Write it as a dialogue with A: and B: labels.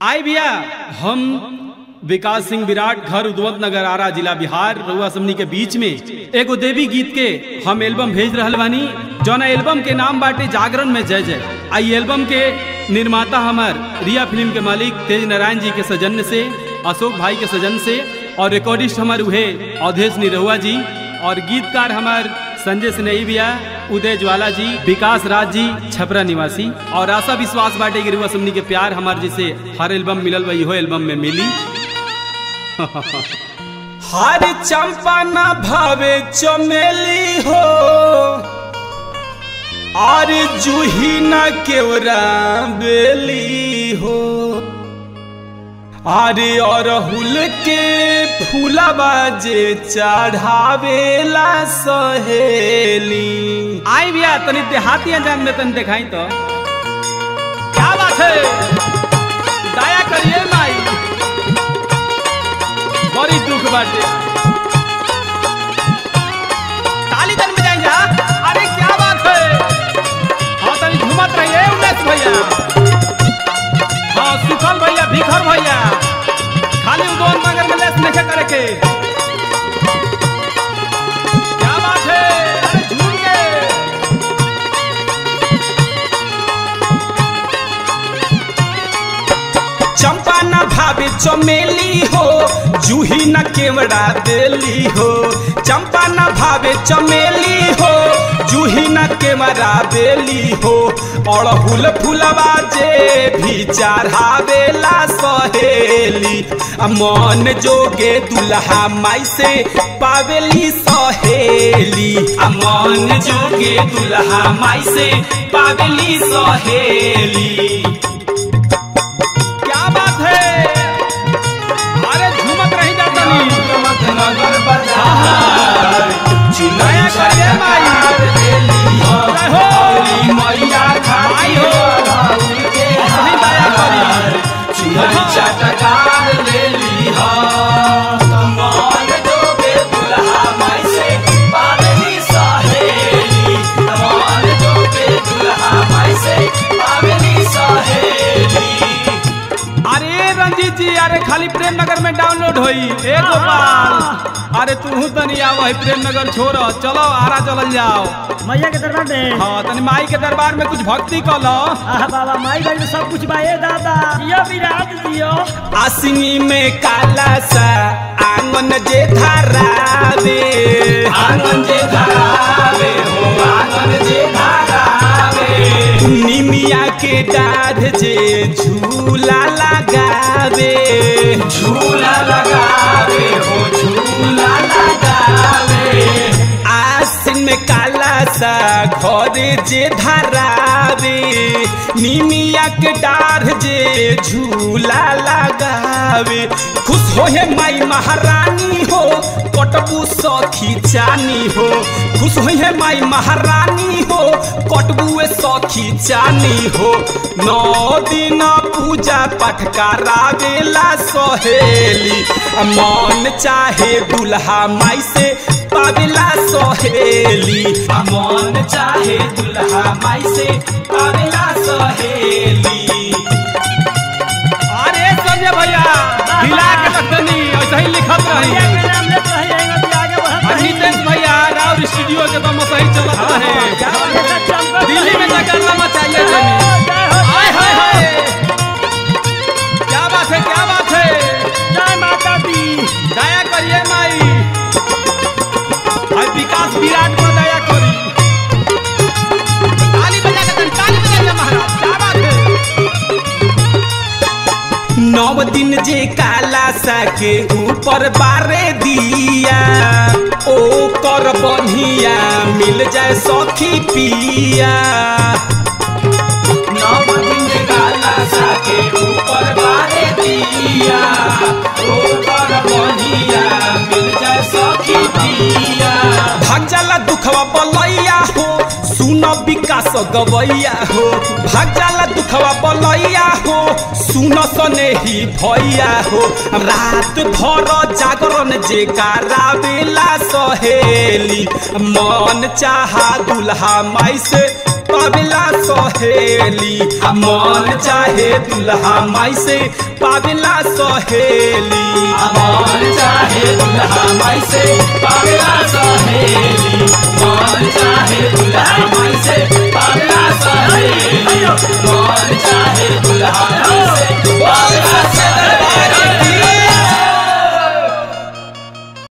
A: आए भैया हम विकास सिंह विराट, घर उद्वत नगर, आरा जिला बिहार रउआ समनी के बीच में एगो देवी गीत के हम एल्बम भेज रहल बानी, जौना एल्बम के नाम बाटे जागरण में जय जय। आई एल्बम के निर्माता हमार, रिया फ़िल्म के मालिक, तेज नारायण जी के सजन से, अशोक भाई के सजन से, और रिकॉर्डिस्ट हमार उहे अवधेश निरहुआ जी, और गीतकार हमार संजय स्नेही भैया उदय ज्वाला जी, विकास राज जी, छपरा निवासी। और आशा विश्वास बाटे गिरुआ समनी के प्यार हमार जैसे हर एल्बम मिलल बा, इहो एल्बम में मिली।
B: हर चंपा न भावे चमेली हो, और जूही न केवरा बेली हो। अरे अरहुल के फूलबा जे चढ़ावेला सहेली।
A: आई भैया तनी देहाती अंजाम में तन दिखाई तो। क्या बात है? दया करिए माई। बड़ी दुख बाटे।
B: चंपा न भावे चमेली हो, जूही न केवड़ा बेली हो। चंपा न भावे चमेली हो, जूही न केवड़ा बेली हो। अड़हुल फुलवा जे भी चढ़ावेला सहेली। मन जोगे दुल्हा माई से पावेली सहेली। मन जोगे दुल्हा माई से पावेली सहेली।
A: रंजीत जी अरे खाली प्रेम नगर में डाउनलोड होई ए गोपाल अरे तू तनी आव है प्रेम नगर छोड़ चलो आरा चलल जाओ।
C: मैया के दरबार में?
A: हाँ तनी माई के दरबार में कुछ भक्ति कर लो।
C: बाबा माई भाई सब कुछ बाए दादा। दियो विराट दियो।
B: आसिनी में काला सा आँगन जे धारावे आँगन जे धारावे हो आँगन जे धारावे निमिया के डाढ़ जे झूला घर जे धरावे निमिया के डाढ़ जे झूला लगावे। खुश हो हे माई महारानी हो, कटबू सखी चानी हो। खुश हो हे माई महारानी हो, कटबू सखी चानी हो। नौ दिन पूजा पाठ करावेला सहेली। मन चाहे दुल्हा माई से पावेला सोहेली। मन चाहे दुल्हा माई से। दिन जे काला सा के ऊपर बारे दिया। ओ कर बनिया, मिल जाए सखी पिया। नौ दिन जे काला सा के ऊपर विकास गवैया हो भाग जाला दुखवा बलैया हो, सुन सने ही भैया हो। रात भर जागरण जे करावेला सहेली, मन चाहा दुल्हा माई से
A: पावेला सहेली मन चाहे दुल्हा माई से। पावेला सहेली
B: मन चाहे दुल्हा माई से। पावेला सहेली, मन चाहे दुल्हा